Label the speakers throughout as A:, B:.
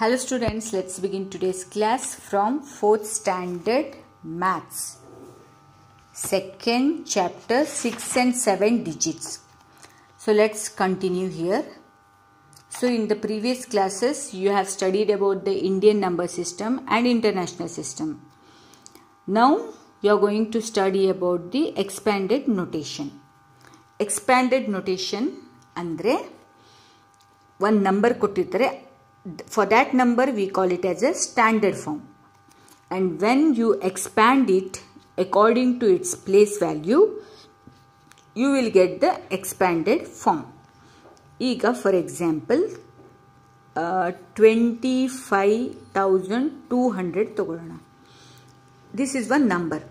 A: Hello students, let's begin today's class from 4th standard maths. Second chapter 6 and 7 digits. So let's continue here. So in the previous classes you have studied about the Indian number system and international system. Now you are going to study about the expanded notation. Expanded notation ಅಂದರೆ ಒಂದು number ಕೊಟ್ಟಿರ್ತಾರೆ for that number we call it as a standard form and when you expand it according to its place value you will get the expanded form ಈಗ for example twenty five thousand two hundred ತಗೊಳ್ಳೋಣ this is one number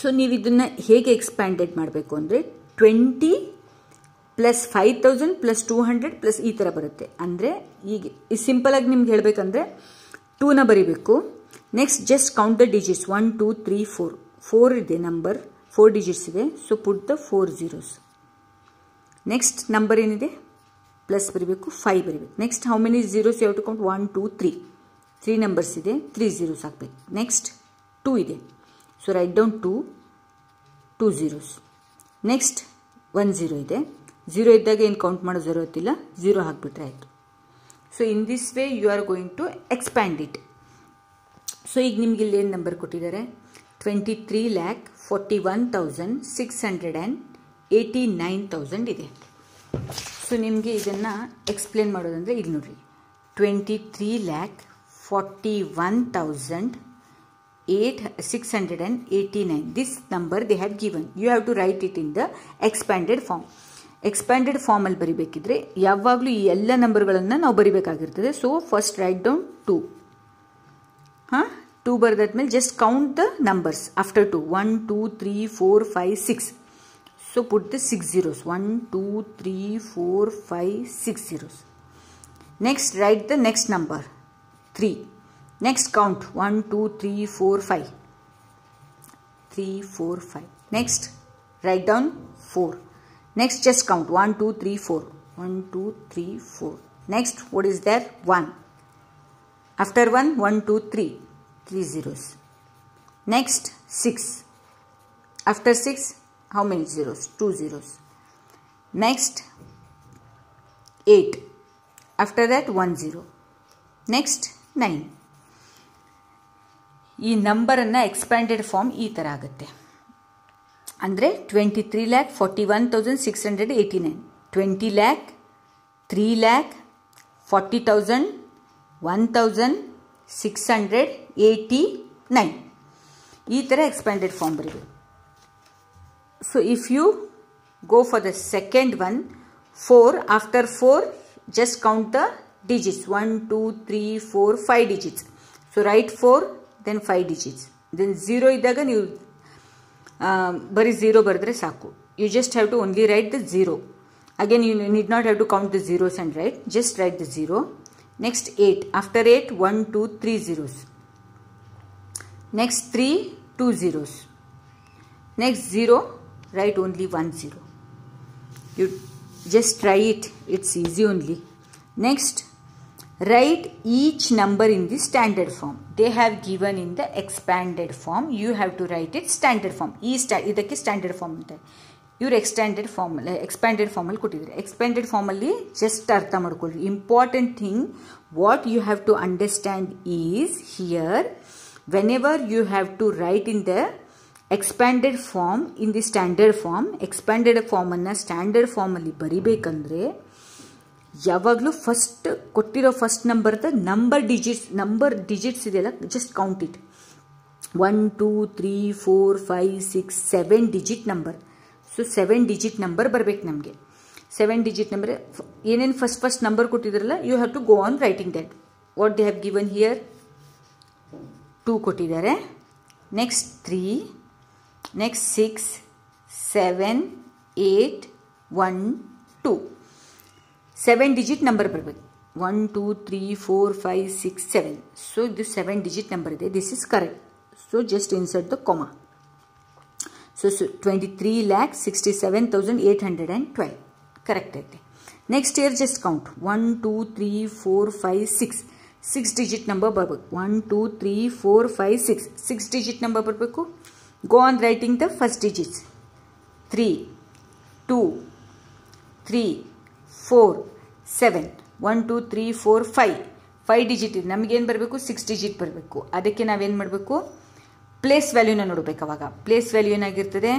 A: so ನೀವು ಇದನ್ನು ಹೇಗೆ expanded ಮಾಡಬೇಕು ಅಂದರೆ twenty plus five thousand plus two hundred plus ಈ ಥರ ಬರುತ್ತೆ. ಅಂದರೆ ಈಗ ಈ ಸಿಂಪಲಾಗಿ ನಿಮ್ಗೆ ಹೇಳಬೇಕಂದ್ರೆ ಟೂನ ಬರೀಬೇಕು. Next just count the digits one two three four four ಇದೆ ನಂಬರ್ ಫೋರ್ ಡಿಜಿಟ್ಸ್ ಇದೆ. So put the four zeros next number ಏನಿದೆ? ಪ್ಲಸ್ ಬರೀಬೇಕು ಫೈವ್ ಬರೀಬೇಕು. ನೆಕ್ಸ್ಟ್ ಹೌ ಮೆನಿ ಜೀರೋಸ್ ಯಾವ to count one two three three numbers ಇದೆ. Three zeros ಹಾಕಬೇಕು next two ಇದೆ. So write down two two zeros next one zero ಇದೆ. Zero ಇದ್ದಾಗ ಏನು ಕೌಂಟ್ ಮಾಡೋ ಜರೂರತ್ತಿಲ್ಲ ಝೀರೋ ಹಾಕಿಬಿಟ್ರೆ ಆಯಿತು. So in this way you are going to expand it so ಈಗ ನಿಮ್ಗೆ ಇಲ್ಲಿ ಏನು ನಂಬರ್ ಕೊಟ್ಟಿದ್ದಾರೆ? Twenty three lakh forty one thousand six hundred and eighty nine thousand ಇದೆ. ಸೊ ನಿಮಗೆ ಇದನ್ನು ಎಕ್ಸ್ಪ್ಲೇನ್ ಮಾಡೋದಂದರೆ ಇಲ್ಲಿ ನೋಡಿರಿ. Twenty three lakh forty one thousand eight six hundred and eighty nine this number they have given you have to write it in the expanded form expanded ಫಾರ್ಮಲ್ಲಿ ಬರಿಬೇಕಿದ್ರೆ ಯಾವಾಗಲೂ ಈ ಎಲ್ಲ ನಂಬರ್ಗಳನ್ನು ನಾವು ಬರಿಬೇಕಾಗಿರ್ತದೆ. So first write down two ಹಾಂ? Two ಬರೆದಾದ್ಮೇಲೆ just count the numbers after two one two three four five six so put the six zeros one two three four five six zeros next write the next number three next count one two three four five three four five next write down four Next, just count 1, 2, 3, 4. 1, 2, 3, 4. Next, what is there? 1. After 1, 1, 2, 3. 3 zeros. Next, 6. After 6, how many zeros? 2 zeros. Next, 8. After that, 1 zero. Next, 9. ಈ ನಂಬರನ್ನು expanded form ಈ ಥರ ಆಗುತ್ತೆ ಅಂದರೆ twenty three lakh forty one thousand six hundred eighty nine twenty lakh three lakh forty thousand one thousand six hundred eighty nine ಈ ಥರ expanded form ಬರೀಬೇಕು. So if you go for the second one four after four just count the digits one two three four five digits so write four then five digits then zero ಇದ್ದಾಗ ನೀವು ಬರೀ zero ಬರೆದ್ರೆ ಸಾಕು you just have to only write the zero again you need not have to count the zeros and write just write the zero next eight after eight one two three zeros next three two zeros next zero right only one zero you just try it it's easy only next write each number in the standard form. They have given in the expanded form. You have to write it standard form. ಈ ಸ್ಟಾ ಇದಕ್ಕೆ standard form ಅಂತ. ಇವ್ರು ಎಕ್ಸ್ಟ್ಯಾಂಡೆಡ್ form expanded ಫಾರ್ಮಲ್ಲಿ ಕೊಟ್ಟಿದ್ದಾರೆ. Expanded ಫಾರ್ಮಲ್ಲಿ just ಅರ್ಥ ಮಾಡ್ಕೊಳ್ಳಿ important thing what you have to understand is here whenever you have to write in the expanded form in the standard form expanded ಫಾರ್ಮನ್ನು standard ಫಾರ್ಮಲ್ಲಿ ಬರಿಬೇಕಂದ್ರೆ ಯಾವಾಗಲೂ ಫಸ್ಟ್ ಕೊಟ್ಟಿರೋ ಫಸ್ಟ್ ನಂಬರ್ದ ನಂಬರ್ ಡಿಜಿಟ್ಸ್ ನಂಬರ್ ಡಿಜಿಟ್ಸ್ ಇದೆಯಲ್ಲ just count it one two three four five six seven digit number so seven digit number ಬರಬೇಕು ನಮಗೆ. Seven digit number ಏನೇನು first first number ಕೊಟ್ಟಿದ್ರಲ್ಲ you have to go on writing that what they have given here two ಕೊಟ್ಟಿದ್ದಾರೆ. Next three next six seven eight one two seven digit number ಬರಬೇಕು one two three four five six seven so ಇದು seven digit number ಇದೆ this is correct so just insert the comma so so twenty three lakh sixty seven thousand eight hundred and twelve correct ಐತೆ next here just count one two three four five six six digit number ಬರಬೇಕು one two three four five six six digit number ಬರಬೇಕು go on writing the first digits three two three four seven one two three four five five digit ಇದೆ. ನಮಗೇನು ಬರಬೇಕು? Six digit ಬರಬೇಕು. ಅದಕ್ಕೆ ನಾವೇನು ಮಾಡಬೇಕು? Place ವ್ಯಾಲ್ಯೂನ ನೋಡಬೇಕು ಅವಾಗ. ಪ್ಲೇಸ್ ವ್ಯಾಲ್ಯೂ ಏನಾಗಿರ್ತದೆ?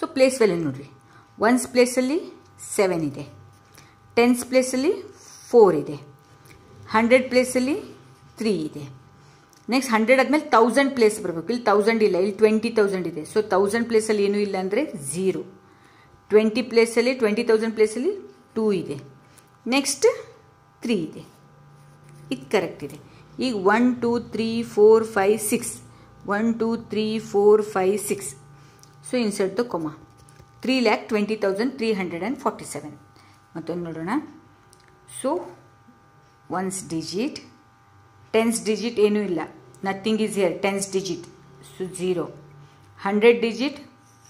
A: ಸೊ ಪ್ಲೇಸ್ ವ್ಯಾಲ್ಯೂ ನೋಡ್ರಿ. ಒನ್ಸ್ ಪ್ಲೇಸಲ್ಲಿ ಸೆವೆನ್ ಇದೆ. ಟೆನ್ಸ್ ಪ್ಲೇಸಲ್ಲಿ ಫೋರ್ ಇದೆ. ಹಂಡ್ರೆಡ್ ಪ್ಲೇಸಲ್ಲಿ ತ್ರೀ ಇದೆ. ನೆಕ್ಸ್ಟ್ ಹಂಡ್ರೆಡ್ ಆದಮೇಲೆ ತೌಸಂಡ್ ಪ್ಲೇಸ್ ಬರಬೇಕು. ಇಲ್ಲಿ ತೌಸಂಡ್ ಇಲ್ಲ. ಇಲ್ಲಿ ಟ್ವೆಂಟಿ ತೌಸಂಡ್ ಇದೆ. ಸೊ ತೌಸಂಡ್ ಪ್ಲೇಸಲ್ಲಿ ಏನೂ ಇಲ್ಲ ಅಂದರೆ ಝೀರೋ ಟ್ವೆಂಟಿ ಪ್ಲೇಸಲ್ಲಿ ಟ್ವೆಂಟಿ ತೌಸಂಡ್ ಪ್ಲೇಸಲ್ಲಿ ಟೂ ಇದೆ. ನೆಕ್ಸ್ಟ್ ತ್ರೀ ಇದೆ. ಇದು ಕರೆಕ್ಟ್ ಇದೆ. ಈಗ one two three four five six one two three four five six so insert the comma three lakh twenty thousand three hundred and forty seven ಮತ್ತೊಂದು ನೋಡೋಣ. So ones digit tens digit ಏನೂ ಇಲ್ಲ. Nothing is here tens digit so zero hundred digit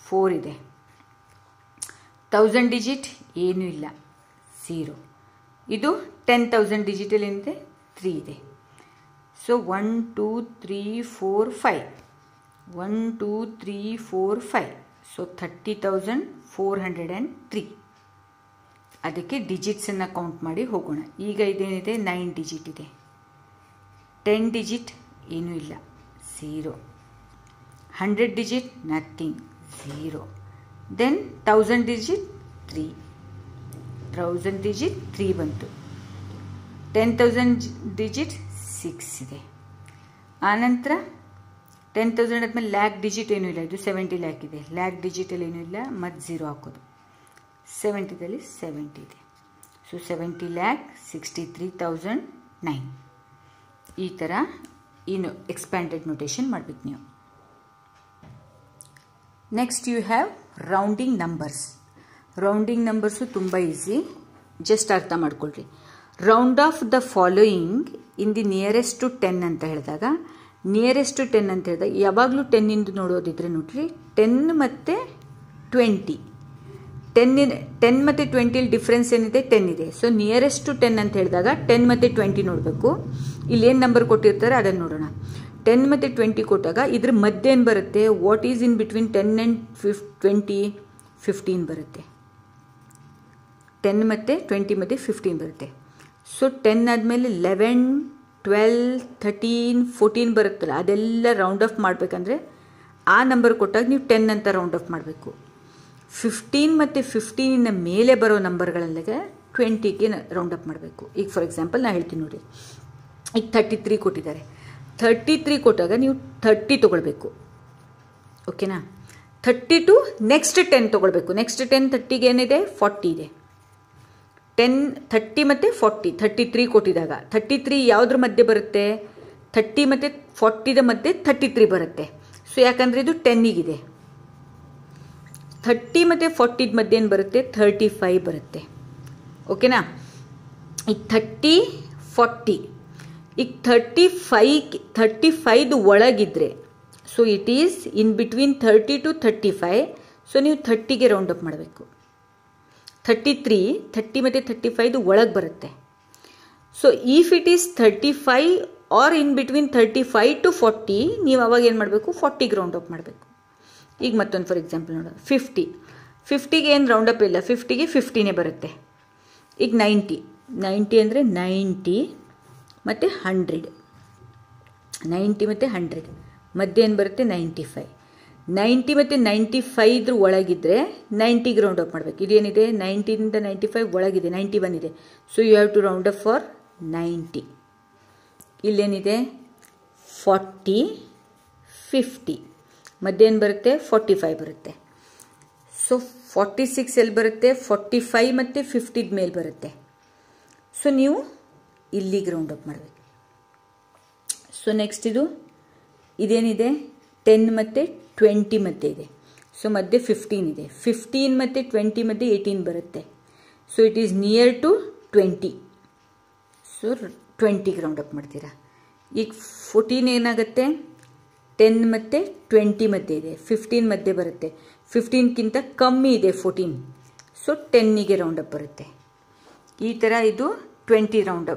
A: four ಇದೆ. Thousand digit ಏನೂ ಇಲ್ಲ. Zero ಇದು ten thousand digital ಏನಿದೆ three ಇದೆ. So one two three four five one two three four five so thirty thousand four hundred and three ಅದಕ್ಕೆ ಡಿಜಿಟ್ಸನ್ನು count ಮಾಡಿ ಹೋಗೋಣ. ಈಗ ಇದೇನಿದೆ? ನೈನ್ ಡಿಜಿಟ್ ಇದೆ. ಟೆನ್ ಡಿಜಿಟ್ ಏನೂ ಇಲ್ಲ. Zero hundred digit nothing zero then thousand digit three thousand digit three ಬಂತು. ಟೆನ್ ತೌಸಂಡ್ ಡಿಜಿಟ್ ಸಿಕ್ಸ್ ಇದೆ. ಆನಂತರ ಟೆನ್ ತೌಸಂಡ್ ಆದಮೇಲೆ ಲ್ಯಾಕ್ ಡಿಜಿಟ್ ಏನೂ ಇಲ್ಲ. ಇದು ಸೆವೆಂಟಿ ಲ್ಯಾಕ್ ಇದೆ. ಲ್ಯಾಕ್ ಡಿಜಿಟಲ್ ಏನೂ ಇಲ್ಲ. ಮತ್ತು ಝೀರೋ ಹಾಕೋದು. ಸೆವೆಂಟಿದಲ್ಲಿ ಸೆವೆಂಟಿ ಇದೆ. So seventy lakh sixty three thousand nine ಈ ಥರ ಇನ್ನು ಎಕ್ಸ್ಪ್ಯಾಂಡೆಡ್ ನೋಟೇಷನ್ ಮಾಡ್ಬೇಕು ನೀವು. Next you have rounding numbers rounding numbers ತುಂಬ ಈಸಿ ಜಸ್ಟ್ ಅರ್ಥ ಮಾಡ್ಕೊಳ್ರಿ. Round off the following in the nearest to ten ಅಂತ ಹೇಳಿದಾಗ ನಿಯರೆಸ್ಟ್ ಟು ಟೆನ್ ಅಂತ ಹೇಳಿದಾಗ, ಯಾವಾಗಲೂ ಟೆನ್ನಿಂದ ನೋಡೋದಿದ್ರೆ ನೋಡ್ರಿ ಟೆನ್ ಮತ್ತು ಟ್ವೆಂಟಿ ಟೆನ್ ಟೆನ್ ಮತ್ತು ಟ್ವೆಂಟಿಲಿ ಡಿಫ್ರೆನ್ಸ್ ಏನಿದೆ ಟೆನ್ ಇದೆ. ಸೊ ನಿಯರೆಸ್ಟ್ ಟು ಟೆನ್ ಅಂತ ಹೇಳಿದಾಗ ಟೆನ್ ಮತ್ತು ಟ್ವೆಂಟಿ ನೋಡಬೇಕು. ಇಲ್ಲಿ ಏನು ನಂಬರ್ ಕೊಟ್ಟಿರ್ತಾರೆ, ಅದನ್ನು ನೋಡೋಣ. ಟೆನ್ ಮತ್ತು ಟ್ವೆಂಟಿ ಕೊಟ್ಟಾಗ ಇದ್ರ ಮಧ್ಯೆ ಏನು ಬರುತ್ತೆ what is in between ten and ಫಿಫ್ twenty fifteen ಬರುತ್ತೆ. ಟೆನ್ ಮತ್ತು ಟ್ವೆಂಟಿ ಮತ್ತು ಫಿಫ್ಟೀನ್ ಬರುತ್ತೆ. ಸೊ ಟೆನ್ ಆದಮೇಲೆ ಲೆವೆನ್ ಟ್ವೆಲ್ ಥರ್ಟೀನ್ ಫೋರ್ಟೀನ್ ಬರುತ್ತಲ್ಲ, ಅದೆಲ್ಲ ರೌಂಡ್ ಆಫ್ ಮಾಡಬೇಕಂದ್ರೆ ಆ ನಂಬರ್ ಕೊಟ್ಟಾಗ ನೀವು ಟೆನ್ ಅಂತ ರೌಂಡ್ ಆಫ್ ಮಾಡಬೇಕು. ಫಿಫ್ಟೀನ್ ಮತ್ತು ಫಿಫ್ಟೀನಿನ ಮೇಲೆ ಬರೋ ನಂಬರ್ಗಳಲ್ಲಿಗೆ ಟ್ವೆಂಟಿಗೆ ರೌಂಡ್ ಅಪ್ ಮಾಡಬೇಕು. ಈಗ ಫಾರ್ ಎಕ್ಸಾಂಪಲ್ ನಾನು ಹೇಳ್ತೀನಿ ನೋಡಿ. ಈಗ ಥರ್ಟಿ ತ್ರೀ ಕೊಟ್ಟಿದ್ದಾರೆ. ಥರ್ಟಿ ತ್ರೀ ಕೊಟ್ಟಾಗ ನೀವು ಥರ್ಟಿ ತೊಗೊಳ್ಬೇಕು. ಓಕೆನಾ ಥರ್ಟಿ ಟು ನೆಕ್ಸ್ಟ್ ಟೆನ್ ತೊಗೊಳ್ಬೇಕು. ನೆಕ್ಸ್ಟ್ ಟೆನ್ ತರ್ಟಿಗೆ ಏನಿದೆ? ಫಾರ್ಟಿ ಇದೆ. ಟೆನ್ ಥರ್ಟಿ ಮತ್ತು ಫಾರ್ಟಿ ಥರ್ಟಿ ತ್ರೀ ಕೊಟ್ಟಿದಾಗ. ಥರ್ಟಿ ತ್ರೀ ಯಾವುದ್ರ ಮಧ್ಯೆ ಬರುತ್ತೆ? ಥರ್ಟಿ ಮತ್ತು ಫಾರ್ಟಿದ ಮಧ್ಯೆ ಥರ್ಟಿ ತ್ರೀ ಬರುತ್ತೆ. ಸೊ ಯಾಕಂದರೆ ಇದು ಟೆನ್ನಿಗಿದೆ ಥರ್ಟಿ ಮತ್ತು ಫಾರ್ಟಿದ ಮಧ್ಯೆ ಏನು ಬರುತ್ತೆ? ಥರ್ಟಿ ಫೈವ್ ಬರುತ್ತೆ ಓಕೆನಾ ಈ ಥರ್ಟಿ ಫಾರ್ಟಿ ಈಗ ಥರ್ಟಿ ಫೈ ಥರ್ಟಿ ಫೈದು ಒಳಗಿದ್ರೆ so it is in between thirty to thirty five so ನೀವು ಥರ್ಟಿಗೆ ರೌಂಡ್ ಅಪ್ ಮಾಡಬೇಕು. ಥರ್ಟಿ ತ್ರೀ ಥರ್ಟಿ ಮತ್ತು ಥರ್ಟಿ ಫೈದು ಒಳಗೆ ಬರುತ್ತೆ. So if it is thirty five or in between thirty five to forty ನೀವು ಅವಾಗ ಏನು ಮಾಡಬೇಕು? ಫಾರ್ಟಿಗೆ ರೌಂಡ್ ಅಪ್ ಮಾಡಬೇಕು. ಈಗ ಮತ್ತೊಂದು ಫಾರ್ ಎಕ್ಸಾಂಪಲ್ ನೋಡೋಣ. ಫಿಫ್ಟಿ ಫಿಫ್ಟಿಗೆ ಏನು ರೌಂಡ್ ಅಪ್ ಇಲ್ಲ? ಫಿಫ್ಟಿಗೆ ಫಿಫ್ಟಿನೇ ಬರುತ್ತೆ. ಈಗ ನೈಂಟಿ ನೈಂಟಿ ಅಂದರೆ ನೈಂಟಿ ಮತ್ತು ಹಂಡ್ರೆಡ್ ನೈಂಟಿ ಮತ್ತು ಹಂಡ್ರೆಡ್ ಮಧ್ಯ ಏನು ಬರುತ್ತೆ? ನೈಂಟಿ ಫೈವ್ ನೈಂಟಿ ಮತ್ತು ನೈಂಟಿ ಫೈದ್ರ ಒಳಗಿದ್ರೆ ನೈಂಟಿಗೆ ರೌಂಡ್ ಅಪ್ ಮಾಡಬೇಕು. ಇದೇನಿದೆ? ನೈಂಟಿಯಿಂದ ನೈಂಟಿ ಫೈವ್ ಒಳಗಿದೆ. ನೈಂಟಿ ಒನ್ ಇದೆ so you have to round up for ninety ಇಲ್ಲೇನಿದೆ? Forty fifty ಮಧ್ಯ ಏನು ಬರುತ್ತೆ? ಫಾರ್ಟಿ ಫೈವ್ ಬರುತ್ತೆ. ಸೊ ಫಾರ್ಟಿ ಸಿಕ್ಸ್ ಎಲ್ಲಿ ಬರುತ್ತೆ? ಫಾರ್ಟಿ ಫೈವ್ ಮತ್ತು ಫಿಫ್ಟಿದ ಮೇಲೆ ಬರುತ್ತೆ. ಸೊ ನೀವು ಇಲ್ಲಿಗೆ ಗ್ರೌಂಡ್ ಅಪ್ ಮಾಡಬೇಕು. ಸೊ ನೆಕ್ಸ್ಟ್ ಇದು, ಇದೇನಿದೆ? ಟೆನ್ ಮತ್ತು ಟ್ವೆಂಟಿ ಮತ್ತೆ ಇದೆ. ಸೊ ಮಧ್ಯೆ ಫಿಫ್ಟೀನ್ ಇದೆ. ಫಿಫ್ಟೀನ್ ಮತ್ತು ಟ್ವೆಂಟಿ ಮಧ್ಯೆ ಏಯ್ಟೀನ್ ಬರುತ್ತೆ. So it is near to twenty so twenty round up ಮಾಡ್ತೀರಾ? ಈಗ ಫೋರ್ಟೀನ್ ಏನಾಗುತ್ತೆ? ಟೆನ್ ಮತ್ತು ಟ್ವೆಂಟಿ ಮಧ್ಯೆ ಇದೆ. ಫಿಫ್ಟೀನ್ ಮಧ್ಯೆ ಬರುತ್ತೆ. ಫಿಫ್ಟೀನ್ಗಿಂತ ಕಮ್ಮಿ ಇದೆ ಫೋರ್ಟೀನ್ ಸೊ ಟೆನ್ನಿಗೆ ರೌಂಡಪ್ ಬರುತ್ತೆ. ಈ ಥರ ಇದು twenty round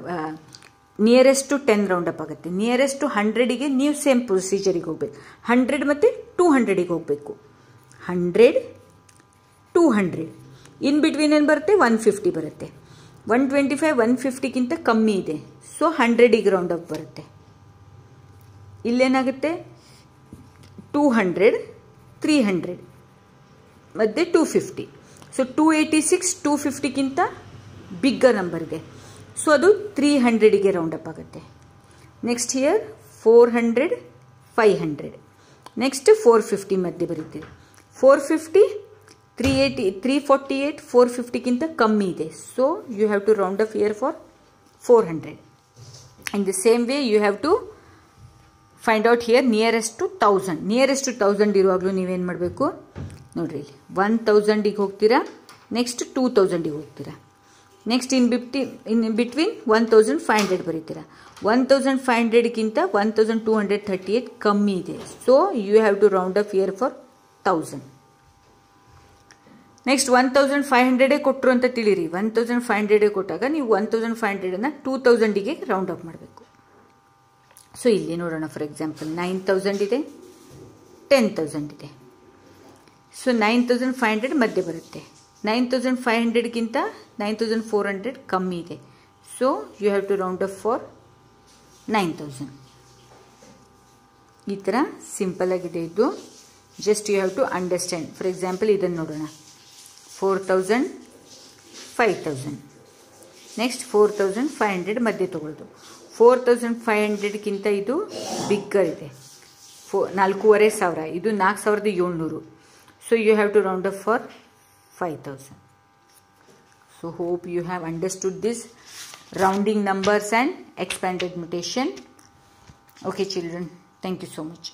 A: nearest to ten round up ಆಗುತ್ತೆ. ನಿಯರೆಸ್ಟ್ ಟು ಹಂಡ್ರೆಡಿಗೆ ನೀವು ಸೇಮ್ ಪ್ರೊಸೀಜರಿಗೆ ಹೋಗ್ಬೇಕು. ಹಂಡ್ರೆಡ್ ಮತ್ತು ಟೂ ಹಂಡ್ರೆಡಿಗೆ ಹೋಗಬೇಕು. Hundred two hundred in between ಏನು ಬರುತ್ತೆ? ಒನ್ ಫಿಫ್ಟಿ ಬರುತ್ತೆ. ಒನ್ ಟ್ವೆಂಟಿ ಫೈವ್ ಒನ್ ಫಿಫ್ಟಿಗಿಂತ ಕಮ್ಮಿ ಇದೆ. ಸೊ ಹಂಡ್ರೆಡಿಗೆ ರೌಂಡ್ ಅಪ್ ಬರುತ್ತೆ. ಇಲ್ಲೇನಾಗುತ್ತೆ? ಟೂ ಹಂಡ್ರೆಡ್ ತ್ರೀ ಹಂಡ್ರೆಡ್ ಮತ್ತು two fifty so two eighty six two ಫಿಫ್ಟಿಗಿಂತ bigger number ಇದೆ. ಸೊ ಅದು ತ್ರೀ ಹಂಡ್ರೆಡಿಗೆ ರೌಂಡಪ್ ಆಗುತ್ತೆ. Next here four hundred five hundred next four fifty ಮಧ್ಯೆ ಬರೀತೀವಿ four fifty three eighty three forty eight four ಫಿಫ್ಟಿಗಿಂತ ಕಮ್ಮಿ ಇದೆ. So you have to round up here for four hundred in the same way you have to find out here nearest to thousand nearest to thousand ಇರುವಾಗಲೂ ನೀವೇನು ಮಾಡಬೇಕು? ನೋಡಿರಿ ಇಲ್ಲಿ. One ತೌಸಂಡಿಗೆ ಹೋಗ್ತೀರಾ? Next two ತೌಸಂಡಿಗೆ ಹೋಗ್ತೀರಾ? Next in fifty in between one thousand five hundred ಬರೀತೀರಾ? One thousand five ಹಂಡ್ರೆಡ್ಗಿಂತ one thousand two hundred thirty eight ಕಮ್ಮಿ ಇದೆ. So you have to round up here for thousand next one thousand five ಹಂಡ್ರೆಡೇ ಕೊಟ್ಟರು ಅಂತ ತಿಳಿರಿ. One thousand five ಹಂಡ್ರೆಡೇ ಕೊಟ್ಟಾಗ ನೀವು one thousand five ಹಂಡ್ರೆಡನ್ನು two ತೌಸಂಡಿಗೆ ರೌಂಡ್ ಅಪ್ ಮಾಡಬೇಕು. ಸೊ ಇಲ್ಲಿ ನೋಡೋಣ ಫಾರ್ ಎಕ್ಸಾಂಪಲ್ ನೈನ್ ತೌಸಂಡ್ ಇದೆ ಟೆನ್ ತೌಸಂಡ್ ಇದೆ. So nine thousand five hundred ಮಧ್ಯೆ ಬರುತ್ತೆ. ನೈನ್ ತೌಸಂಡ್ ಫೈವ್ ಹಂಡ್ರೆಡ್ಗಿಂತ ನೈನ್ ತೌಸಂಡ್ ಫೋರ್ ಹಂಡ್ರೆಡ್ ಕಮ್ಮಿ ಇದೆ. So you have to round up for nine thousand. ಈ ಥರ ಸಿಂಪಲ್ ಆಗಿದೆ ಇದು. Just you have to understand for example ಇದನ್ನು ನೋಡೋಣ. Four thousand, five thousand. Next four thousand five hundred ಮಧ್ಯೆ ತೊಗೊಳ್ಳೋದು ಫೋರ್ ತೌಸಂಡ್ ಫೈವ್ ಹಂಡ್ರೆಡ್ಗಿಂತ ಇದು ಬಿಗ್ಗರ್ ಇದೆ. ಫೋ, ನಾಲ್ಕೂವರೆ ಸಾವಿರ. ಇದು ನಾಲ್ಕು ಸಾವಿರದ ಏಳ್ನೂರು. So you have to round up for 5000 so hope you have understood this rounding numbers and expanded notation okay children. Thank you so much.